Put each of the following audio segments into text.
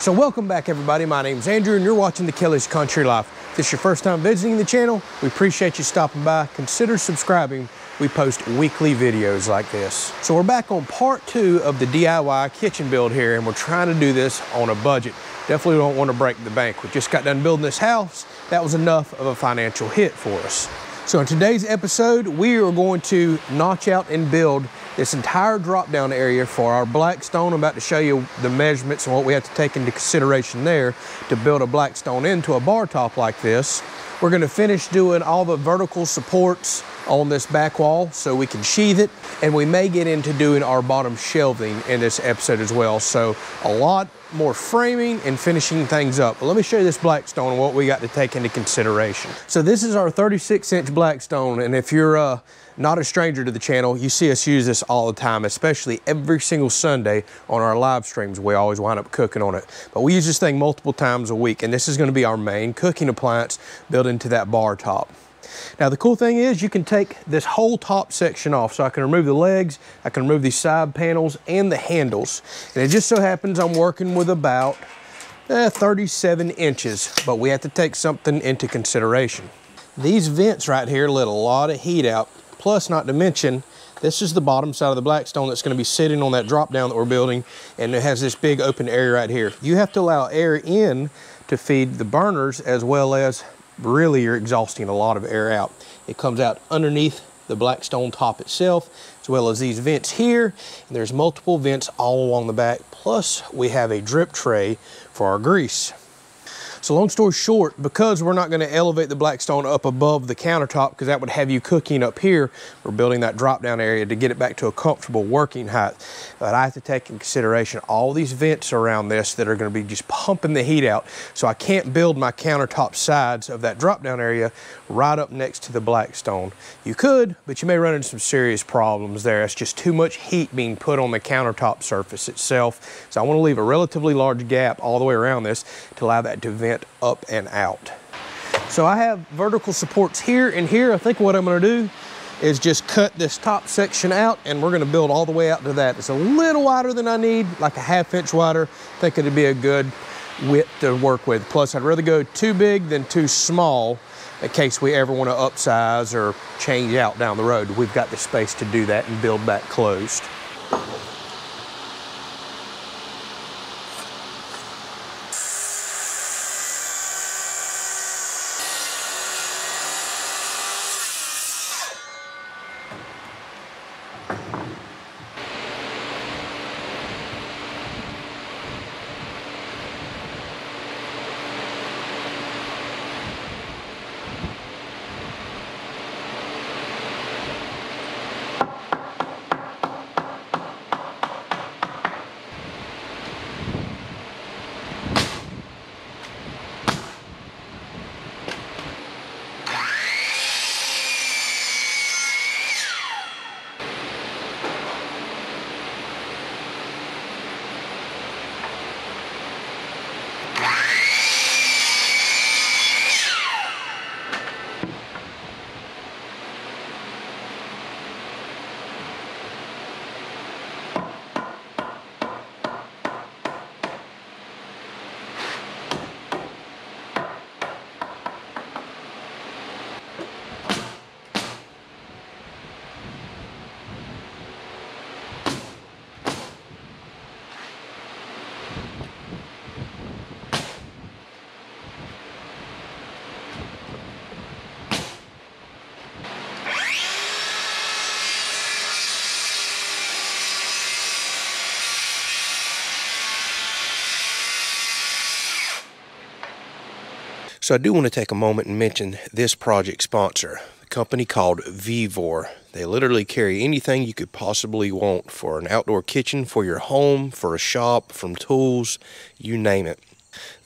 So welcome back everybody, my name's Andrew and you're watching The Kelley's Country Life. If this is your first time visiting the channel, we appreciate you stopping by. Consider subscribing. We post weekly videos like this. So we're back on part two of the DIY kitchen build here and we're trying to do this on a budget. Definitely don't want to break the bank. We just got done building this house. That was enough of a financial hit for us. So in today's episode, we are going to notch out and build this entire drop down area for our blackstone. I'm about to show you the measurements and what we have to take into consideration there to build a blackstone into a bar top like this. We're gonna finish doing all the vertical supports on this back wall so we can sheathe it. And we may get into doing our bottom shelving in this episode as well. So a lot more framing and finishing things up. But let me show you this blackstone and what we got to take into consideration. So this is our 36 inch blackstone. And if you're uh, not a stranger to the channel, you see us use this all the time, especially every single Sunday on our live streams. We always wind up cooking on it. But we use this thing multiple times a week. And this is gonna be our main cooking appliance built into that bar top. Now the cool thing is you can take this whole top section off. So I can remove the legs, I can remove these side panels and the handles. And it just so happens I'm working with about eh, 37 inches, but we have to take something into consideration. These vents right here let a lot of heat out. Plus, not to mention, this is the bottom side of the blackstone that's gonna be sitting on that drop down that we're building, and it has this big open area right here. You have to allow air in to feed the burners as well as really you're exhausting a lot of air out. It comes out underneath the blackstone top itself, as well as these vents here. And there's multiple vents all along the back. Plus we have a drip tray for our grease. So long story short, because we're not gonna elevate the Blackstone up above the countertop because that would have you cooking up here, we're building that drop down area to get it back to a comfortable working height. But I have to take in consideration all these vents around this that are gonna be just pumping the heat out. So I can't build my countertop sides of that drop down area right up next to the Blackstone. You could, but you may run into some serious problems there. It's just too much heat being put on the countertop surface itself. So I wanna leave a relatively large gap all the way around this to allow that to vent up and out. So I have vertical supports here and here. I think what I'm gonna do is just cut this top section out and we're gonna build all the way out to that. It's a little wider than I need, like a half inch wider. I think it'd be a good width to work with. Plus I'd rather go too big than too small in case we ever wanna upsize or change out down the road. We've got the space to do that and build back closed. So I do want to take a moment and mention this project sponsor, a company called Vevor. They literally carry anything you could possibly want for an outdoor kitchen, for your home, for a shop, from tools, you name it.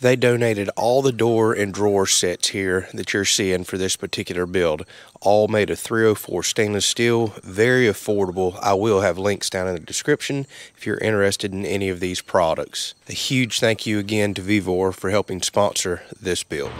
They donated all the door and drawer sets here that you're seeing for this particular build. All made of 304 stainless steel, very affordable. I will have links down in the description if you're interested in any of these products. A huge thank you again to Vevor for helping sponsor this build.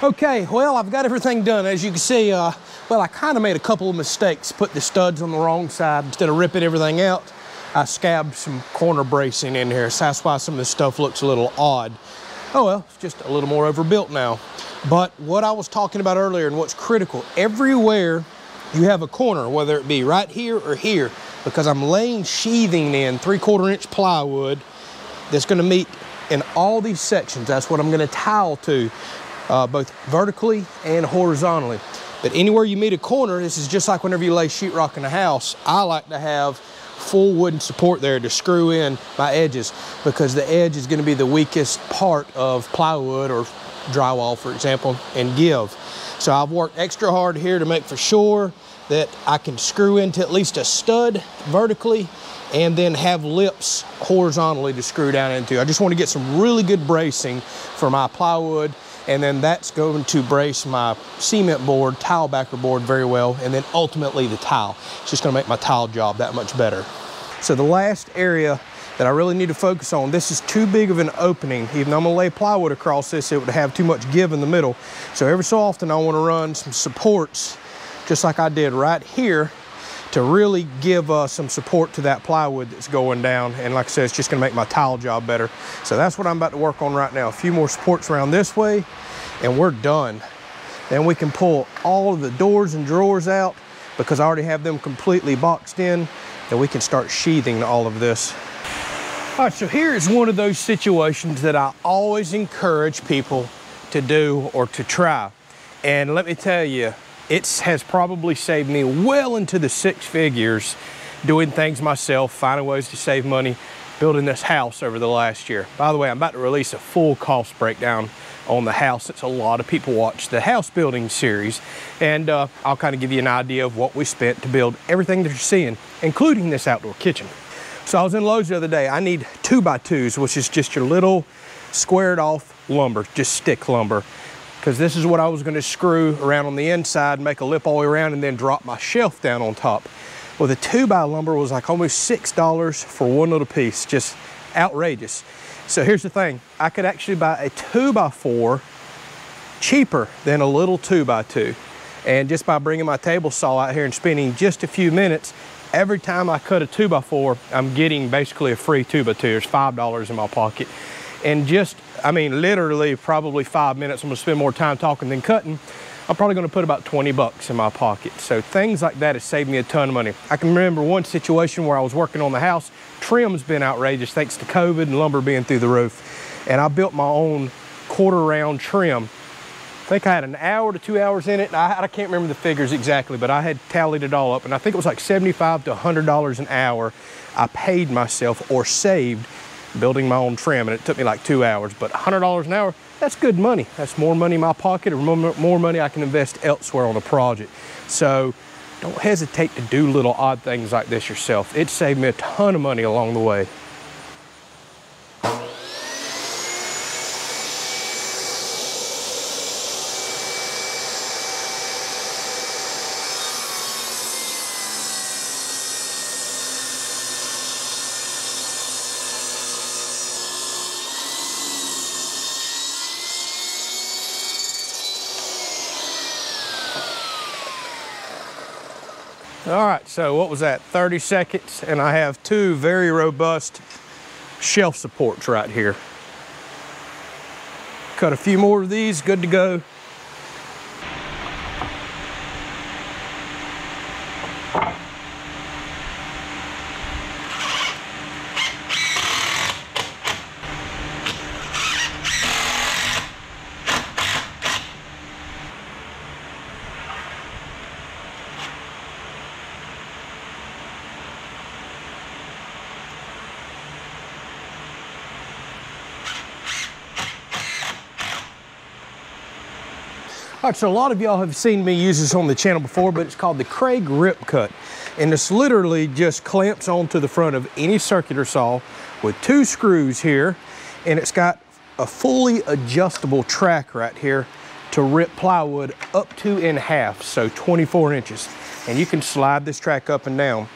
Okay, well, I've got everything done. As you can see, uh, well, I kind of made a couple of mistakes. Put the studs on the wrong side. Instead of ripping everything out, I scabbed some corner bracing in here. So that's why some of this stuff looks a little odd. Oh well, it's just a little more overbuilt now. But what I was talking about earlier and what's critical, everywhere you have a corner, whether it be right here or here, because I'm laying sheathing in three quarter inch plywood that's gonna meet in all these sections. That's what I'm gonna tile to uh, both vertically and horizontally. But anywhere you meet a corner, this is just like whenever you lay sheetrock in a house, I like to have full wooden support there to screw in my edges because the edge is gonna be the weakest part of plywood or drywall, for example, and give. So I've worked extra hard here to make for sure that I can screw into at least a stud vertically and then have lips horizontally to screw down into. I just want to get some really good bracing for my plywood and then that's going to brace my cement board, tile backer board very well, and then ultimately the tile. It's just gonna make my tile job that much better. So the last area that I really need to focus on, this is too big of an opening. Even though I'm gonna lay plywood across this, it would have too much give in the middle. So every so often I wanna run some supports, just like I did right here, to really give uh, some support to that plywood that's going down. And like I said, it's just gonna make my tile job better. So that's what I'm about to work on right now. A few more supports around this way and we're done. Then we can pull all of the doors and drawers out because I already have them completely boxed in and we can start sheathing all of this. All right, so here is one of those situations that I always encourage people to do or to try. And let me tell you, it has probably saved me well into the six figures doing things myself, finding ways to save money, building this house over the last year. By the way, I'm about to release a full cost breakdown on the house. It's a lot of people watch the house building series. And uh, I'll kind of give you an idea of what we spent to build everything that you're seeing, including this outdoor kitchen. So I was in Lowe's the other day. I need two by twos, which is just your little squared off lumber, just stick lumber. Because this is what I was gonna screw around on the inside, make a lip all the way around and then drop my shelf down on top. Well, the two by lumber was like almost $6 for one little piece, just outrageous. So here's the thing, I could actually buy a two by four cheaper than a little two by two. And just by bringing my table saw out here and spending just a few minutes, every time I cut a two by four, I'm getting basically a free two by two. There's $5 in my pocket. And just, I mean, literally probably five minutes, I'm gonna spend more time talking than cutting. I'm probably gonna put about 20 bucks in my pocket. So things like that has saved me a ton of money. I can remember one situation where I was working on the house, trim's been outrageous thanks to COVID and lumber being through the roof. And I built my own quarter round trim. I think I had an hour to two hours in it. I, I can't remember the figures exactly, but I had tallied it all up. And I think it was like 75 to $100 an hour I paid myself or saved building my own trim. And it took me like two hours, but $100 an hour, that's good money. That's more money in my pocket or more money I can invest elsewhere on a project. So don't hesitate to do little odd things like this yourself. It saved me a ton of money along the way. All right, so what was that, 30 seconds? And I have two very robust shelf supports right here. Cut a few more of these, good to go. All right, so a lot of y'all have seen me use this on the channel before, but it's called the Kreg Rip Cut. And this literally just clamps onto the front of any circular saw with two screws here. And it's got a fully adjustable track right here to rip plywood up to in half, so 24 inches. And you can slide this track up and down.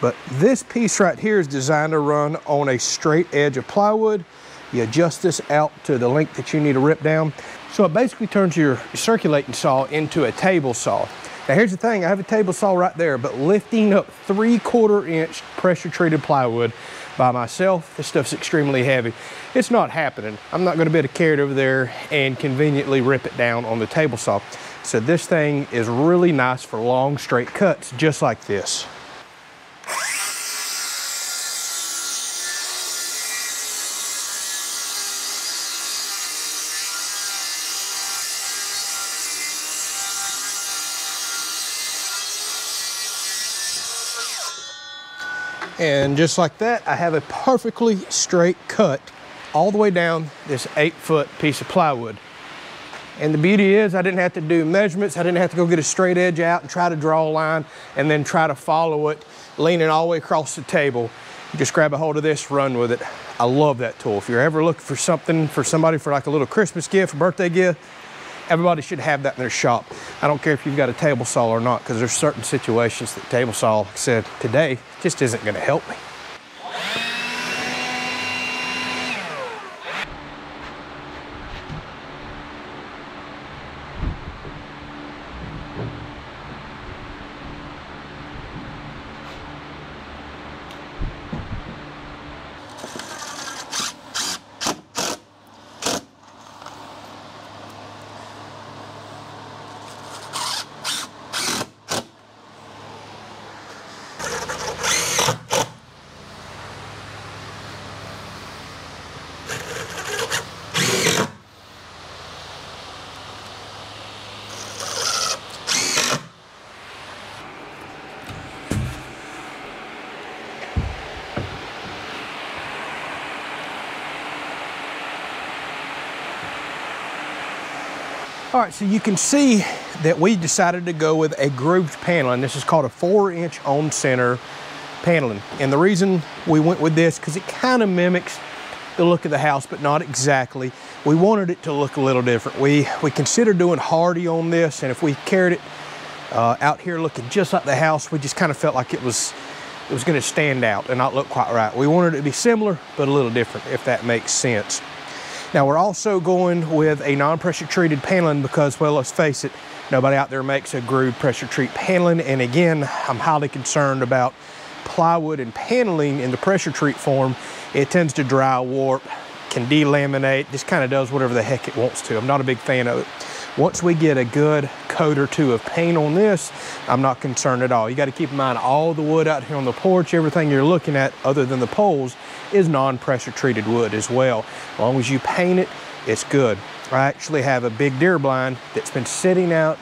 But this piece right here is designed to run on a straight edge of plywood You adjust this out to the length that you need to rip down. So it basically turns your circulating saw into a table saw. Now here's the thing, I have a table saw right there, but lifting up three quarter inch pressure treated plywood by myself, this stuff's extremely heavy. It's not happening. I'm not gonna be able to carry it over there and conveniently rip it down on the table saw. So this thing is really nice for long straight cuts, just like this. And just like that, I have a perfectly straight cut all the way down this eight foot piece of plywood. And the beauty is I didn't have to do measurements. I didn't have to go get a straight edge out and try to draw a line and then try to follow it, leaning all the way across the table. Just grab a hold of this, run with it. I love that tool. If you're ever looking for something for somebody for like a little Christmas gift, birthday gift, everybody should have that in their shop. I don't care if you've got a table saw or not, because there's certain situations that table saw, like I said, today just isn't gonna help me. All right, so you can see that we decided to go with a grooved paneling. This is called a four inch on center paneling. And the reason we went with this, because it kind of mimics the look of the house, but not exactly. We wanted it to look a little different. We, we considered doing Hardie on this, and if we carried it uh, out here looking just like the house, we just kind of felt like it was it was gonna stand out and not look quite right. We wanted it to be similar, but a little different, if that makes sense. Now we're also going with a non-pressure treated paneling because, well, let's face it, nobody out there makes a grooved pressure treat paneling. And again, I'm highly concerned about plywood and paneling in the pressure treat form. It tends to dry warp, can delaminate, just kind of does whatever the heck it wants to. I'm not a big fan of it. Once we get a good coat or two of paint on this, I'm not concerned at all. You got to keep in mind all the wood out here on the porch, everything you're looking at other than the poles is non-pressure treated wood as well. As long as you paint it, it's good. I actually have a big deer blind that's been sitting out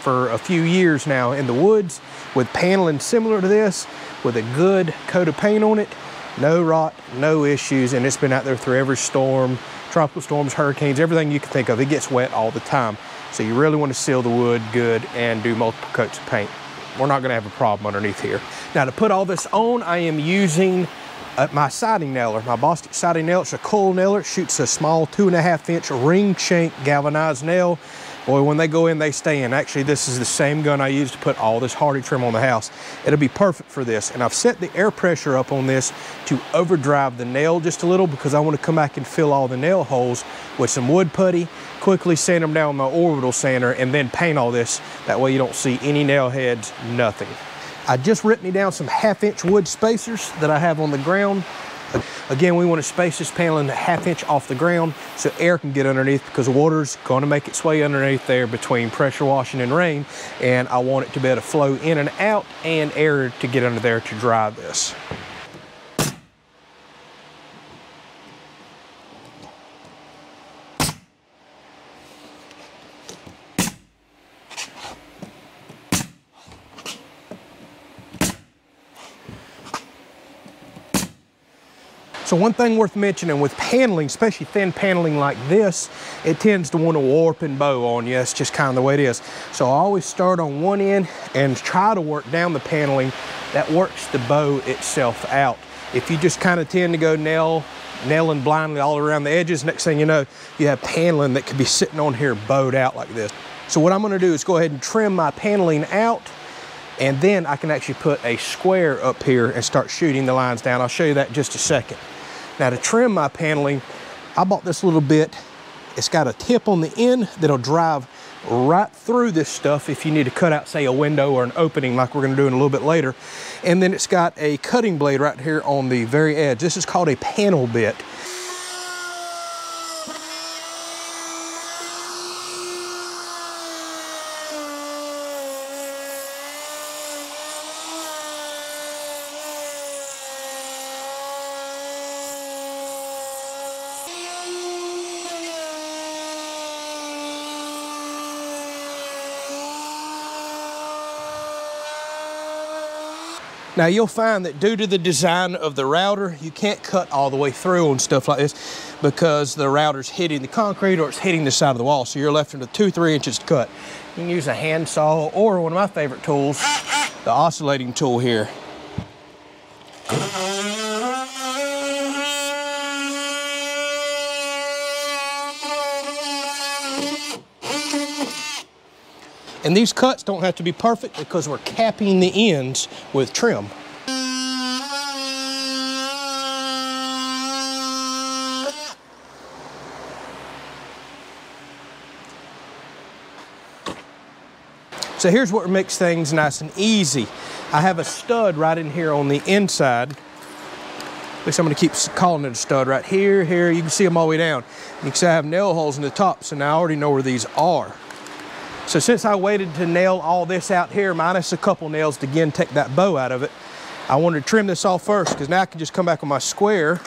for a few years now in the woods with paneling similar to this with a good coat of paint on it. No rot, no issues, and it's been out there through every storm, tropical storms, hurricanes, everything you can think of. It gets wet all the time. So you really want to seal the wood good and do multiple coats of paint. We're not going to have a problem underneath here. Now to put all this on, I am using uh, my siding nailer, my Bostitch siding nail. It's a coil nailer. It shoots a small two and a half inch ring shank galvanized nail. Boy, when they go in, they stay in. Actually, this is the same gun I used to put all this Hardie trim on the house. It'll be perfect for this. And I've set the air pressure up on this to overdrive the nail just a little because I want to come back and fill all the nail holes with some wood putty, quickly sand them down my orbital sander, and then paint all this. That way you don't see any nail heads, nothing. I just ripped me down some half inch wood spacers that I have on the ground. Again, we want to space this paneling a half inch off the ground so air can get underneath because water's going to make its way underneath there between pressure washing and rain. And I want it to be able to flow in and out and air to get under there to dry this. One thing worth mentioning with paneling, especially thin paneling like this, it tends to want to warp and bow on you. It's just kind of the way it is. So I always start on one end and try to work down the paneling. That works the bow itself out. If you just kind of tend to go nail, nailing blindly all around the edges, next thing you know, you have paneling that could be sitting on here bowed out like this. So what I'm gonna do is go ahead and trim my paneling out and then I can actually put a square up here and start shooting the lines down. I'll show you that in just a second. Now to trim my paneling, I bought this little bit. It's got a tip on the end that'll drive right through this stuff if you need to cut out, say, a window or an opening like we're gonna do in a little bit later. And then it's got a cutting blade right here on the very edge. This is called a panel bit. Now you'll find that due to the design of the router, you can't cut all the way through on stuff like this because the router's hitting the concrete or it's hitting the side of the wall. So you're left with two, three inches to cut. You can use a handsaw or one of my favorite tools, the oscillating tool here. And these cuts don't have to be perfect because we're capping the ends with trim. So here's what makes things nice and easy. I have a stud right in here on the inside. At least I'm gonna keep calling it a stud right here, here. You can see them all the way down. You can see I have nail holes in the top, so now I already know where these are. So since I waited to nail all this out here, minus a couple nails to again take that bow out of it, I wanted to trim this off first because now I can just come back with my square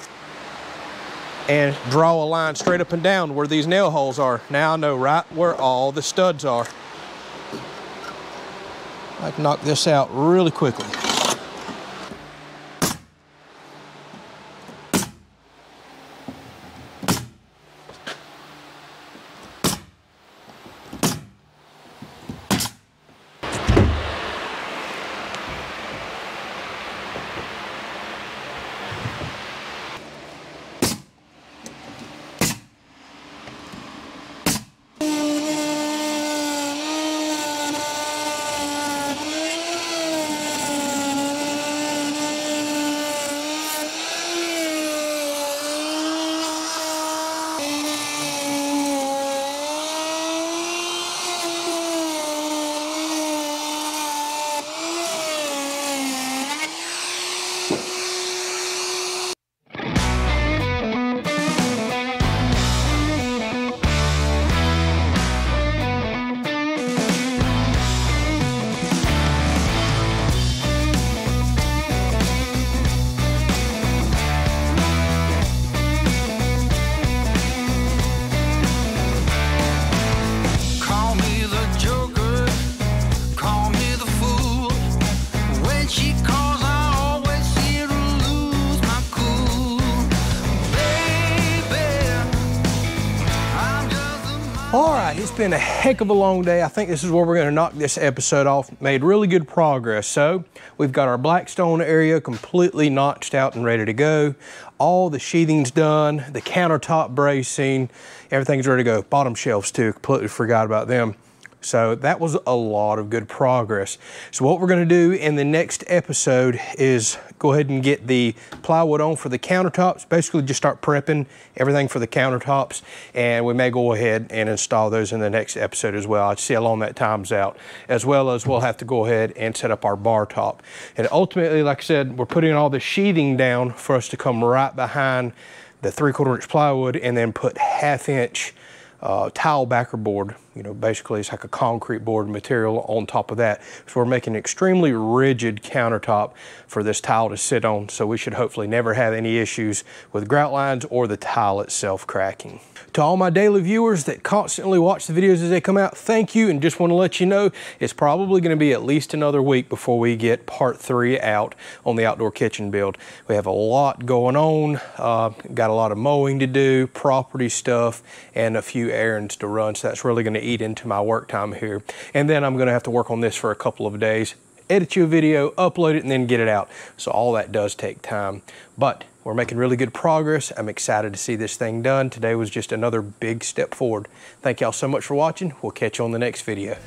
and draw a line straight up and down where these nail holes are. Now I know right where all the studs are. I can knock this out really quickly. Been a heck of a long day. I think this is where we're gonna knock this episode off. Made really good progress. So we've got our Blackstone area completely notched out and ready to go. All the sheathing's done, the countertop bracing, everything's ready to go. Bottom shelves too, completely forgot about them. So that was a lot of good progress. So what we're gonna do in the next episode is go ahead and get the plywood on for the countertops, basically just start prepping everything for the countertops, and we may go ahead and install those in the next episode as well. I'll see how long that time's out, as well as we'll have to go ahead and set up our bar top. And ultimately, like I said, we're putting all the sheathing down for us to come right behind the three quarter inch plywood and then put half inch uh, tile backer board. You know, basically it's like a concrete board material on top of that. So we're making an extremely rigid countertop for this tile to sit on. So we should hopefully never have any issues with grout lines or the tile itself cracking. To all my daily viewers that constantly watch the videos as they come out, thank you. And just want to let you know, it's probably going to be at least another week before we get part three out on the outdoor kitchen build. We have a lot going on, uh, got a lot of mowing to do, property stuff, and a few errands to run. So that's really going to eat into my work time here. And then I'm going to have to work on this for a couple of days edit you a video, upload it, and then get it out. So all that does take time. But we're making really good progress. I'm excited to see this thing done. Today was just another big step forward. Thank y'all so much for watching. We'll catch you on the next video.